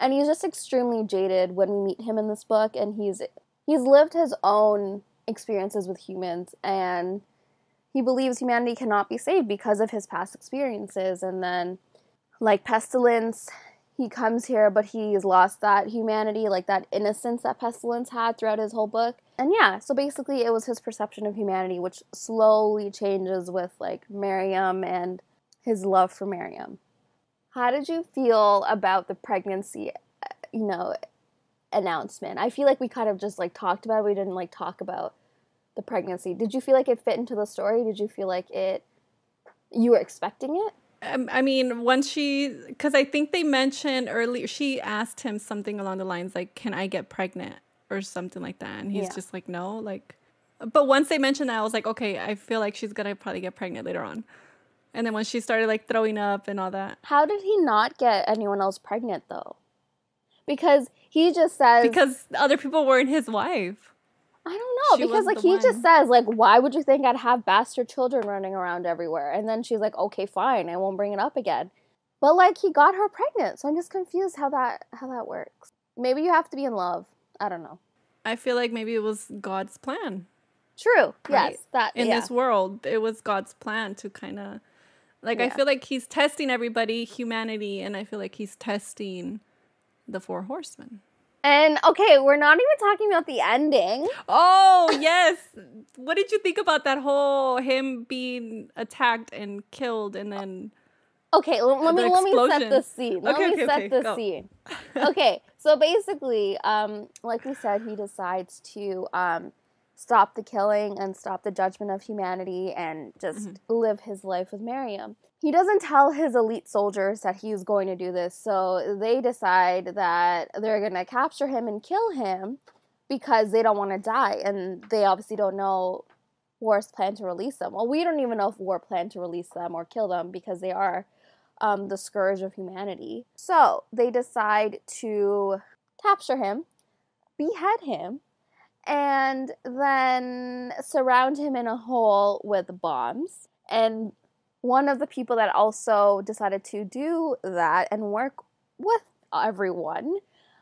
And he's just extremely jaded when we meet him in this book, and he's he's lived his own experiences with humans, and he believes humanity cannot be saved because of his past experiences. And then, like pestilence he comes here, but he's lost that humanity, like that innocence that Pestilence had throughout his whole book. And yeah, so basically it was his perception of humanity, which slowly changes with like Miriam and his love for Miriam. How did you feel about the pregnancy, uh, you know, announcement? I feel like we kind of just like talked about it. We didn't like talk about the pregnancy. Did you feel like it fit into the story? Did you feel like it, you were expecting it? Um, I mean, once she, because I think they mentioned earlier, she asked him something along the lines like, "Can I get pregnant?" or something like that, and he's yeah. just like, "No." Like, but once they mentioned that, I was like, "Okay, I feel like she's gonna probably get pregnant later on." And then when she started like throwing up and all that, how did he not get anyone else pregnant though? Because he just says because other people weren't his wife. I don't know she because like he one. just says like why would you think I'd have bastard children running around everywhere? And then she's like okay fine, I won't bring it up again. But like he got her pregnant, so I'm just confused how that how that works. Maybe you have to be in love. I don't know. I feel like maybe it was God's plan. True. Right? Yes. That in yeah. this world, it was God's plan to kind of like yeah. I feel like he's testing everybody, humanity, and I feel like he's testing the four horsemen. And okay, we're not even talking about the ending. Oh, yes. what did you think about that whole him being attacked and killed and then Okay, let, let me let me set the scene. Let okay, me okay, set okay, the go. scene. okay, so basically, um, like we said, he decides to um, stop the killing and stop the judgment of humanity and just mm-hmm. live his life with Miriam he doesn't tell his elite soldiers that he's going to do this, so they decide that they're going to capture him and kill him because they don't want to die, and they obviously don't know War's plan to release them. Well, we don't even know if War planned to release them or kill them because they are um, the scourge of humanity. So they decide to capture him, behead him, and then surround him in a hole with bombs and one of the people that also decided to do that and work with everyone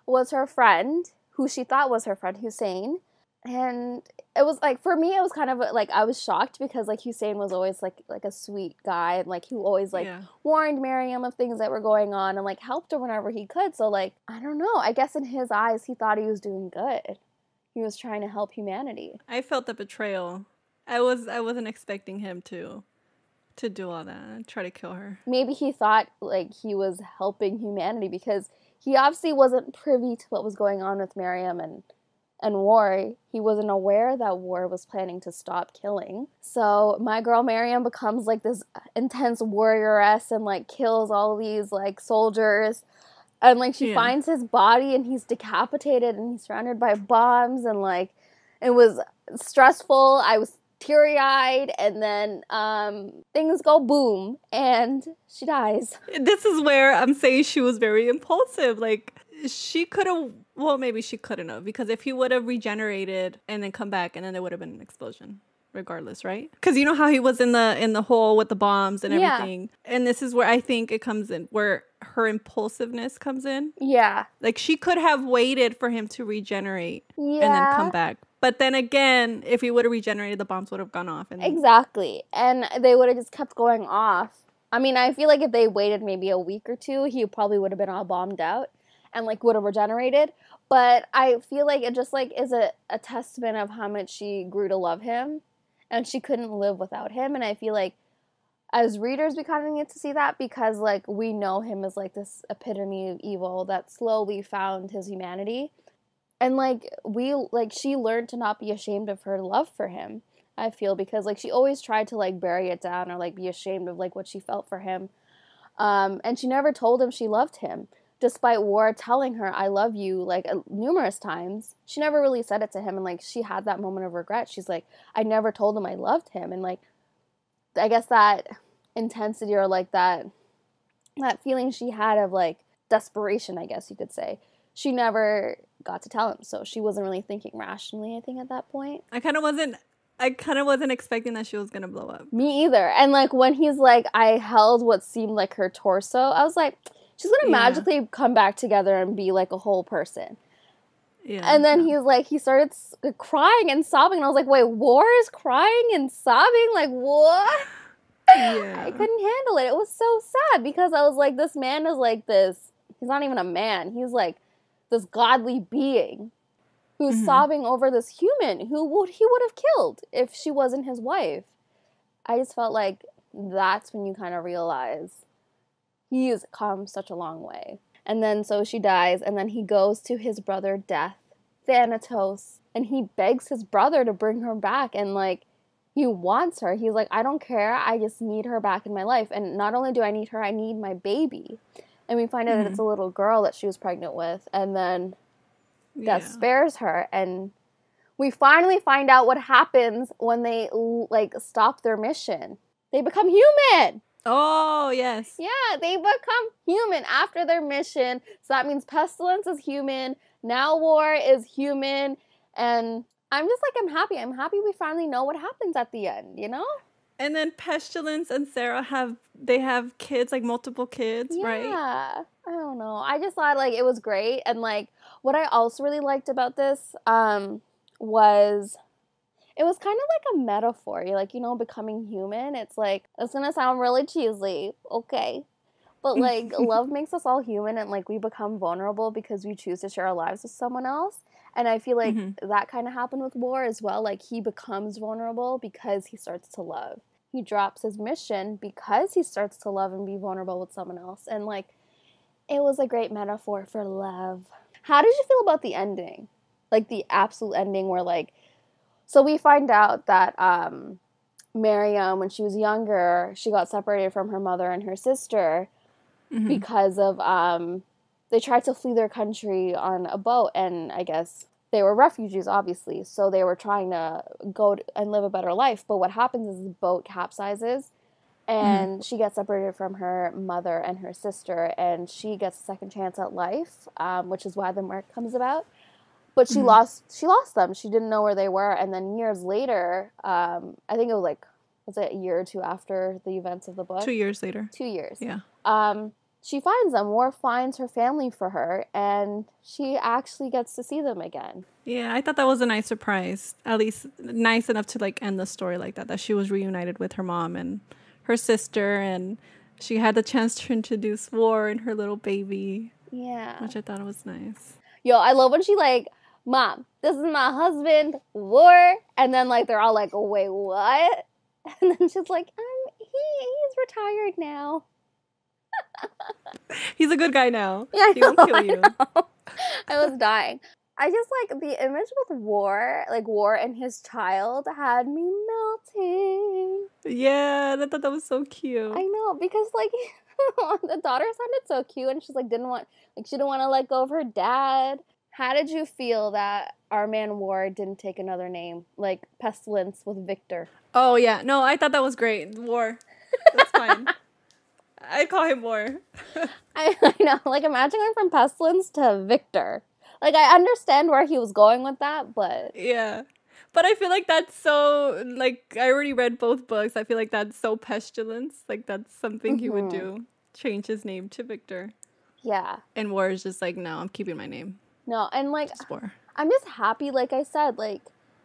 was her friend, who she thought was her friend Hussein. And it was like for me, it was kind of like I was shocked because like Hussein was always like like a sweet guy and like he always like yeah. warned Miriam of things that were going on and like helped her whenever he could. So like I don't know. I guess in his eyes, he thought he was doing good. He was trying to help humanity. I felt the betrayal. I was I wasn't expecting him to to do all that, try to kill her. Maybe he thought like he was helping humanity because he obviously wasn't privy to what was going on with Miriam and and War. He wasn't aware that War was planning to stop killing. So my girl Miriam becomes like this intense warrioress and like kills all these like soldiers. And like she yeah. finds his body and he's decapitated and he's surrounded by bombs and like it was stressful. I was teary eyed, and then um, things go boom, and she dies. This is where I'm saying she was very impulsive. Like, she could have, well, maybe she couldn't have, because if he would have regenerated and then come back, and then there would have been an explosion regardless right because you know how he was in the in the hole with the bombs and everything yeah. and this is where i think it comes in where her impulsiveness comes in yeah like she could have waited for him to regenerate yeah. and then come back but then again, if he would have regenerated, the bombs would have gone off. And exactly, and they would have just kept going off. I mean, I feel like if they waited maybe a week or two, he probably would have been all bombed out and like would have regenerated. But I feel like it just like is a, a testament of how much she grew to love him and she couldn't live without him. And I feel like as readers we kind of get to see that because like we know him as like this epitome of evil that slowly found his humanity and like we like she learned to not be ashamed of her love for him i feel because like she always tried to like bury it down or like be ashamed of like what she felt for him um and she never told him she loved him despite war telling her i love you like uh, numerous times she never really said it to him and like she had that moment of regret she's like i never told him i loved him and like i guess that intensity or like that that feeling she had of like desperation i guess you could say she never got to tell him so she wasn't really thinking rationally i think at that point I kind of wasn't. I kind of wasn't expecting that she was gonna blow up. me either and like when he's like i held what seemed like her torso i was like she's gonna Yeah. magically come back together and be like a whole person Yeah. and then he's like he started s- crying and sobbing and i was like wait war is crying and sobbing like what Yeah. I couldn't handle it. It was so sad because I was like, this man is like this. He's not even a man. He's like this godly being who's Mhm. sobbing over this human who would he would have killed if she wasn't his wife. I just felt like that's when you kind of realize he's come such a long way. And then so she dies, and then he goes to his brother Death, Thanatos, and he begs his brother to bring her back and like he wants her. He's like, I don't care. I just need her back in my life. And not only do I need her, I need my baby. And we find out that it's a hmm. little girl that she was pregnant with. And then yeah. Death spares her. And we finally find out what happens when they like stop their mission. They become human. Oh yes. Yeah, they become human after their mission. So that means pestilence is human. Now war is human. And I'm just like, I'm happy. I'm happy we finally know what happens at the end, you know? And then Pestilence and Sarah have they have kids like multiple kids, right? Yeah. I don't know. I just thought like it was great. And like what I also really liked about this um was it was kind of like a metaphor. You're like, you know, becoming human. It's like it's gonna sound really cheesy, okay. But like love makes us all human and like we become vulnerable because we choose to share our lives with someone else. And I feel like Mhm. that kind of happened with War as well. Like he becomes vulnerable because he starts to love. He drops his mission because he starts to love and be vulnerable with someone else. And like it was a great metaphor for love. How did you feel about the ending? Like the absolute ending where like so we find out that um Miriam when she was younger, she got separated from her mother and her sister Mhm. because of um they tried to flee their country on a boat and I guess they were refugees obviously. So they were trying to go to, and live a better life. But what happens is the boat capsizes and she gets separated from her mother and her sister and she gets a second chance at life um, which is why the mark comes about but she Mhm. lost she lost them she didn't know where they were and then years later um, i think it was like was it a year or two after the events of the book Two years later. two years Yeah. um, she finds them. War finds her family for her, and she actually gets to see them again. Yeah, I thought that was a nice surprise. At least nice enough to like end the story like that. That she was reunited with her mom and her sister, and she had the chance to introduce War and her little baby, Yeah. which I thought was nice. Yo, I love when she like, Mom, this is my husband, War, and then like they're all like, Wait, what? And then she's like, um, he he's retired now. He's a good guy now. Yeah, I he won't kill you. know. I was dying. I just like the image with War, like War and his child, had me melting. Yeah, I thought that was so cute. I know because like the daughter sounded so cute, and she's like didn't want like she didn't want to let go of her dad. How did you feel that our man War didn't take another name like Pestilence with Victor? Oh yeah, no, I thought that was great. War, that's fine. I'd call him War. I, I know, like imagine going from Pestilence to Victor. Like I understand where he was going with that, but Yeah. But I feel like that's so like I already read both books. I feel like that's so pestilence. Like that's something he would Mhm. do. Change his name to Victor. yeah, And War is just like, no, I'm keeping my name. No, and like War. I'm just happy, like I said, like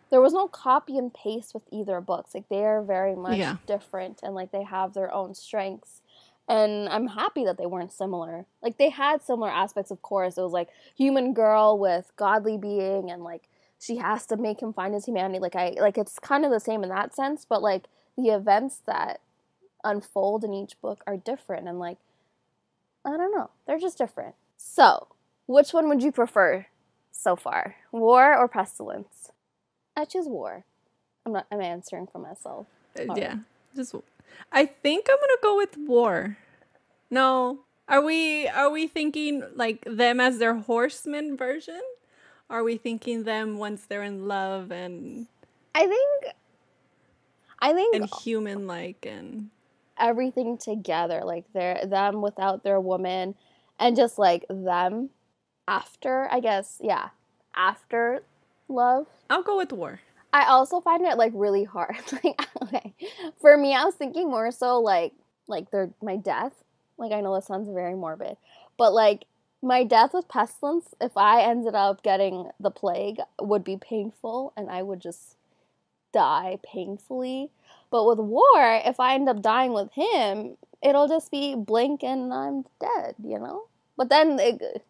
there was no copy and paste with either books. Like they are very much Yeah. different and like they have their own strengths. And I'm happy that they weren't similar. Like they had similar aspects, of course. It was like human girl with godly being and like she has to make him find his humanity. Like I like it's kind of the same in that sense, but like the events that unfold in each book are different and like I don't know, they're just different. So, which one would you prefer so far? War or pestilence? I choose war. I'm not I'm answering for myself. Uh, yeah. Just I think I'm going to go with war. No. Are we are we thinking like them as their horseman version? Are we thinking them once they're in love and I think I think and human like and everything together, like they're them without their woman and just like them after, I guess, yeah, after love. I'll go with war. I also find it like really hard. like okay. For me, I was thinking more so like like their my death. Like I know this sounds very morbid, but like my death with pestilence, if I ended up getting the plague, would be painful and I would just die painfully. But with war, if I end up dying with him, it'll just be blink and I'm dead, you know? But then it,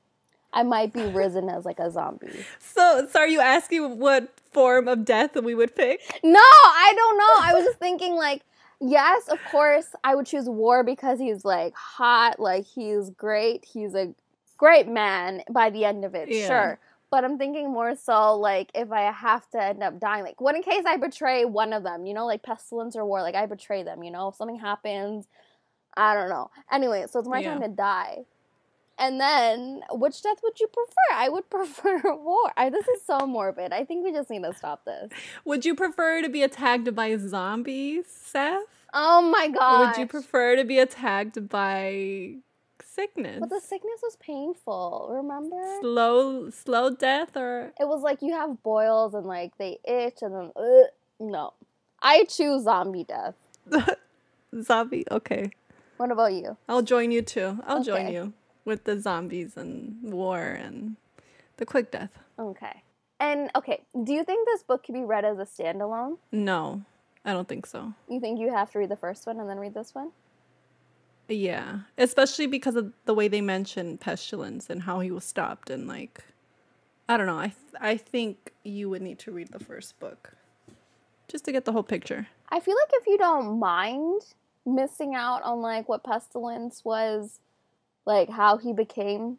I might be risen as like a zombie. So, so are you asking what form of death we would pick? No, I don't know. I was just thinking like yes, of course, I would choose war because he's like hot, like he's great, he's a great man by the end of it. Yeah. Sure. But I'm thinking more so like if I have to end up dying, like what in case I betray one of them, you know, like pestilence or war, like I betray them, you know, if something happens, I don't know. Anyway, so it's my yeah. time to die. And then, which death would you prefer? I would prefer war. I, this is so morbid. I think we just need to stop this. Would you prefer to be attacked by zombies, Seff? Oh my god. Would you prefer to be attacked by sickness? But the sickness was painful. Remember? Slow, slow death, or it was like you have boils and like they itch and then uh, no. I choose zombie death. zombie. Okay. What about you? I'll join you too. I'll okay. join you with the zombies and war and the quick death. Okay. And okay, do you think this book could be read as a standalone? No, I don't think so. You think you have to read the first one and then read this one? Yeah, especially because of the way they mention pestilence and how he was stopped and like I don't know. I th- I think you would need to read the first book just to get the whole picture. I feel like if you don't mind missing out on like what pestilence was like how he became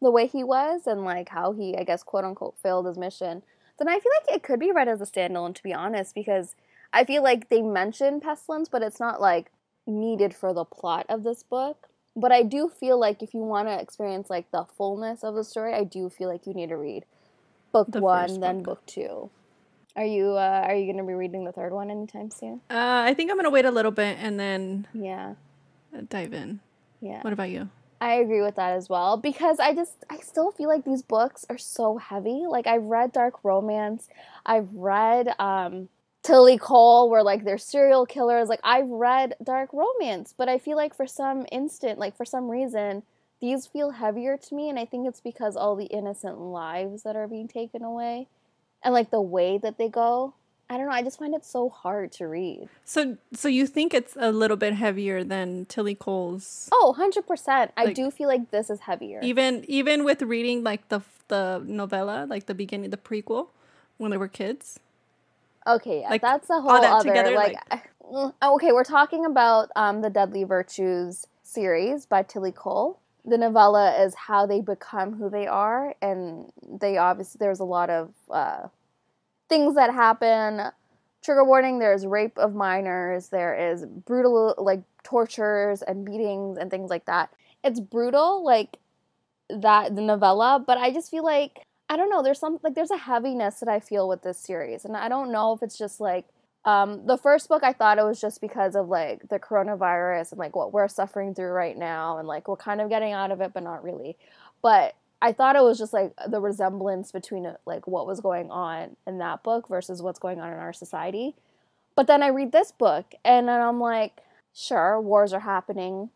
the way he was and like how he I guess quote unquote failed his mission, then I feel like it could be read as a standalone to be honest because I feel like they mention pestilence but it's not like needed for the plot of this book. But I do feel like if you want to experience like the fullness of the story, I do feel like you need to read book the one, then book. book two. Are you uh, are you going to be reading the third one anytime soon? Uh, I think I'm going to wait a little bit and then yeah, dive in. Yeah. What about you? I agree with that as well because I just I still feel like these books are so heavy. Like I've read dark romance, I've read um Tillie Cole where like they're serial killers. Like I've read dark romance, but I feel like for some instant, like for some reason, these feel heavier to me and I think it's because all the innocent lives that are being taken away and like the way that they go. I don't know. I just find it so hard to read. So, so you think it's a little bit heavier than Tillie Cole's? Oh, 100%. I do feel like this is heavier. Even even with reading like the the novella, like the beginning, the prequel, when they were kids. Okay, yeah, like, that's a whole that other together, like, like. Mm, okay, we're talking about um, the Deadly Virtues series by Tilly Cole. The novella is how they become who they are, and they obviously there's a lot of uh, things that happen. Trigger warning, there's rape of minors, there is brutal like tortures and beatings and things like that. It's brutal like that the novella, but I just feel like I don't know, there's some like there's a heaviness that I feel with this series. And I don't know if it's just like um, the first book I thought it was just because of like the coronavirus and like what we're suffering through right now and like we're kind of getting out of it but not really. But I thought it was just like the resemblance between uh, like what was going on in that book versus what's going on in our society. But then I read this book and then I'm like, sure, wars are happening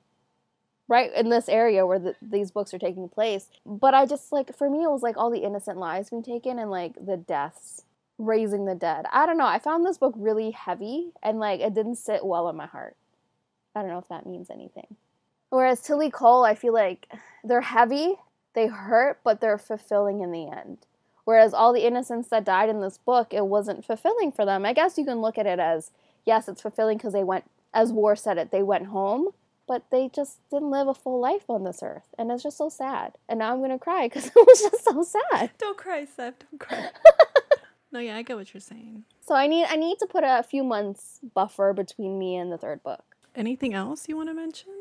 right in this area where the, these books are taking place. But I just like for me it was like all the innocent lives being taken and like the deaths, raising the dead. I don't know. I found this book really heavy and like it didn't sit well in my heart. I don't know if that means anything. Whereas Tillie Cole, I feel like they're heavy they hurt, but they're fulfilling in the end. Whereas all the innocents that died in this book, it wasn't fulfilling for them. I guess you can look at it as yes, it's fulfilling because they went as War said it, they went home, but they just didn't live a full life on this earth. And it's just so sad. And now I'm going to cry because it was just so sad. Don't cry, Seff. Don't cry. no, yeah, I get what you're saying. So I need I need to put a few months buffer between me and the third book. Anything else you want to mention?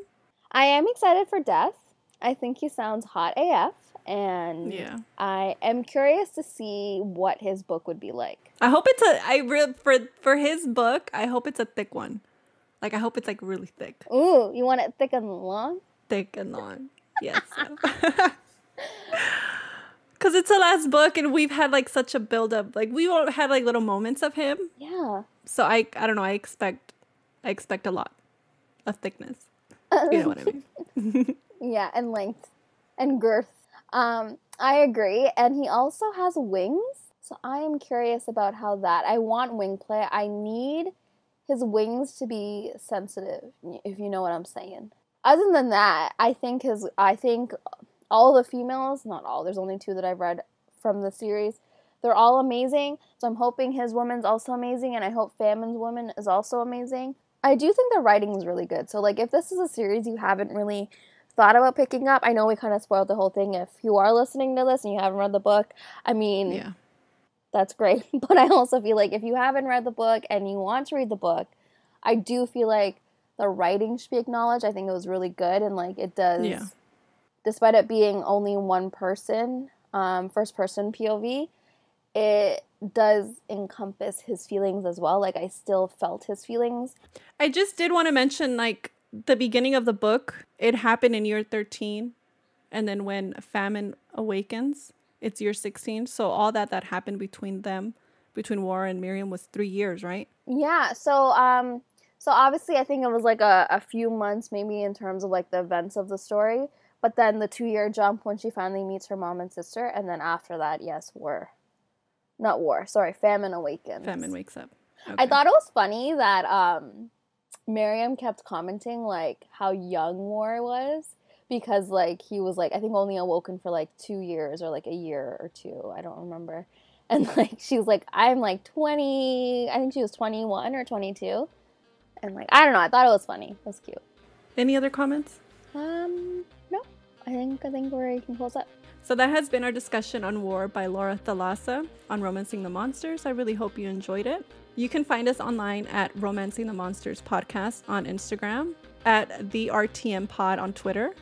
I am excited for Death. I think he sounds hot AF and Yeah. I am curious to see what his book would be like. I hope it's a I re- for for his book, I hope it's a thick one. Like I hope it's like really thick. Ooh, you want it thick and long? Thick and long. Yes. Cause it's the last book and we've had like such a build up. Like we all had like little moments of him. Yeah. So I I don't know, I expect I expect a lot of thickness. You know what I mean? Yeah, and length and girth. Um, I agree. And he also has wings. So I am curious about how that. I want wing play. I need his wings to be sensitive, if you know what I'm saying. Other than that, I think his I think all the females, not all, there's only two that I've read from the series. They're all amazing. So I'm hoping his woman's also amazing and I hope Famine's woman is also amazing. I do think the writing is really good. So like if this is a series you haven't really thought about picking up, I know we kind of spoiled the whole thing. If you are listening to this and you haven't read the book, I mean, Yeah. that's great. But I also feel like if you haven't read the book and you want to read the book, I do feel like the writing should be acknowledged. I think it was really good and like it does Yeah. despite it being only one person, um, first person POV, it does encompass his feelings as well. Like I still felt his feelings. I just did want to mention like the beginning of the book, it happened in year 13 and then when famine awakens, it's year 16. So all that that happened between them, between War and Miriam was 3 years, right? Yeah, so um so obviously I think it was like a, a few months maybe in terms of like the events of the story. But then the two year jump when she finally meets her mom and sister, and then after that, yes, war. Not war, sorry, famine awakens. Famine wakes up. I thought it was funny that um Miriam kept commenting like how young War was because like he was like I think only awoken for like two years or like a year or two. I don't remember. And like she was like, I'm like twenty I think she was twenty one or twenty two. And like I don't know, I thought it was funny. It was cute. Any other comments? Um no. I think I think we can close up. So that has been our discussion on War by Laura Thalassa on Romancing the Monsters. I really hope you enjoyed it. You can find us online at Romancing the Monsters Podcast on Instagram, at the RTM Pod on Twitter,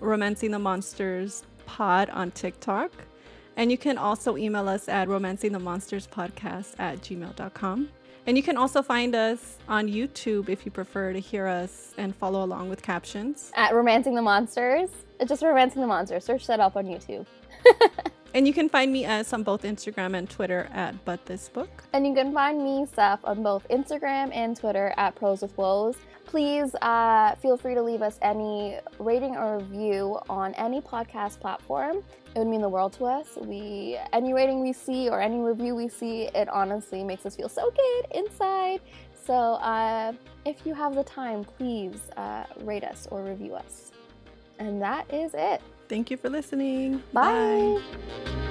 Romancing the Monsters Pod on TikTok, and you can also email us at romancingthemonsterspodcast at gmail.com. And you can also find us on YouTube if you prefer to hear us and follow along with captions. At Romancing the Monsters. It's just Romancing the Monsters. Search that up on YouTube. And you can find me us on both Instagram and Twitter at But This Book. And you can find me, Seff, on both Instagram and Twitter at Prose with Woes. Please uh, feel free to leave us any rating or review on any podcast platform. It would mean the world to us. We any rating we see or any review we see, it honestly makes us feel so good inside. So uh, if you have the time, please uh, rate us or review us. And that is it. Thank you for listening. Bye.